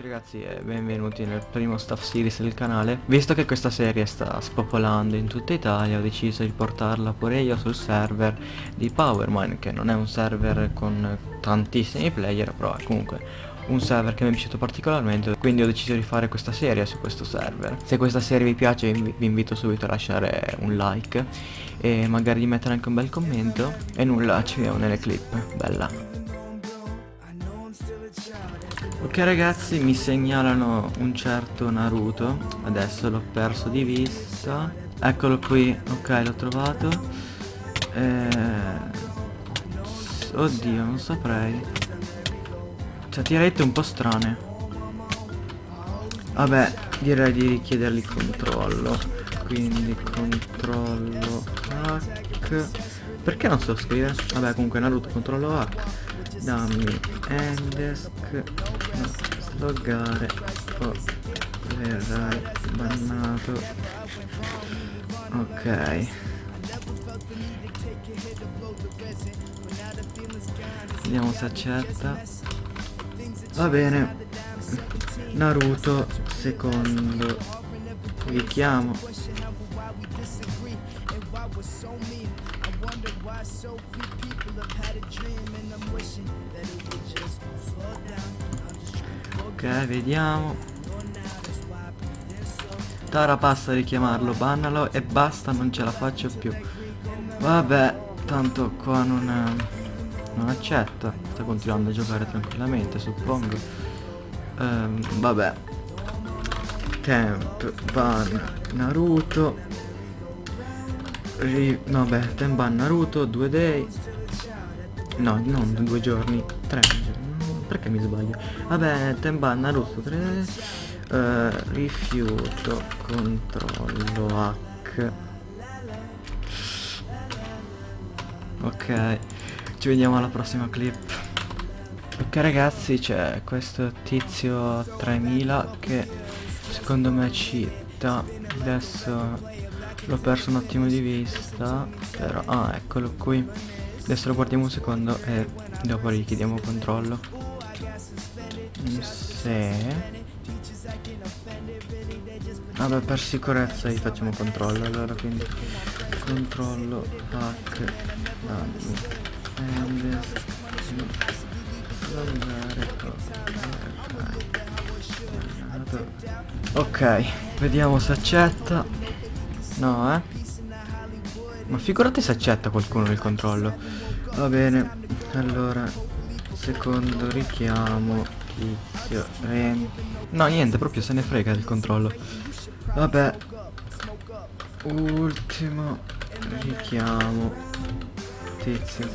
ragazzi e benvenuti nel primo staff series del canale. Visto che questa serie sta spopolando in tutta Italia ho deciso di portarla pure io sul server di Powermine Che non è un server con tantissimi player però è comunque un server che mi è piaciuto particolarmente Quindi ho deciso di fare questa serie su questo server. Se questa serie vi piace vi invito subito a lasciare un like E magari di mettere anche un bel commento. E nulla ci vediamo nelle clip. Bella Ok ragazzi mi segnalano un certo Naruto. Adesso l'ho perso di vista. Eccolo qui. Ok l'ho trovato. Eh... Oddio non saprei. Cioè tirette un po' strane. Vabbè direi di richiedergli controllo. Quindi controllo H Perché non so scrivere? Vabbè comunque Naruto controllo H dammi endesk no, sloggare oh, o verrai bannato. Ok. Vediamo se accetta. Va bene. Naruto secondo. Richiamo so few people have had a dream and I'm wishing Vediamo. Tara passa a richiamarlo, bannalo e basta, non ce la faccio più. Vabbè, tanto qua non, non accetta. Sta continuando a giocare tranquillamente, suppongo. Um, vabbè. Temp, ban, Naruto. Ri no, beh, temp ban Naruto, due day. No, non due giorni, tre. Perché mi sbaglio? Vabbè, Temban Naruto 3 uh, Rifiuto Controllo H Ok Ci vediamo alla prossima clip. Ok ragazzi c'è questo tizio 3000 che secondo me cita Adesso l'ho perso un attimo di vista Però ah eccolo qui. Adesso lo guardiamo un secondo e dopo gli chiediamo controllo se Vabbè per sicurezza gli facciamo controllo allora quindi controllo hack danni ok vediamo se accetta. No eh? Ma figurate se accetta qualcuno il controllo. Va bene allora secondo richiamo Tizio, Ren... No, niente, proprio se ne frega del controllo. Vabbè. Ultimo richiamo. Tizio.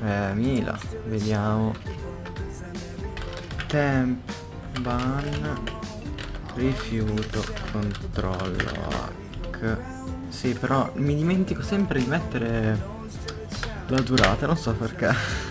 3000. Vediamo. Temp. Ban. Rifiuto. Controllo H. Sì, però mi dimentico sempre di mettere la durata, non so perché.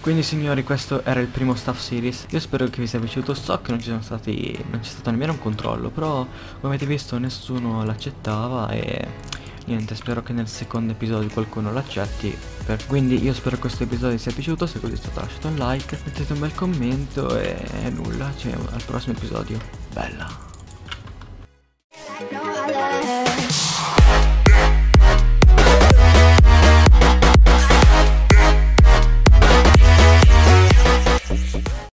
Quindi signori questo era il primo staff series. Io spero che vi sia piaciuto. So che non ci sono stati Non c'è stato nemmeno un controllo Però come avete visto nessuno l'accettava E niente spero che nel secondo episodio qualcuno l'accetti. Quindi io spero che questo episodio sia piaciuto. Se così è stato lasciate un like Mettete un bel commento E nulla Ci vediamo al prossimo episodio. Bella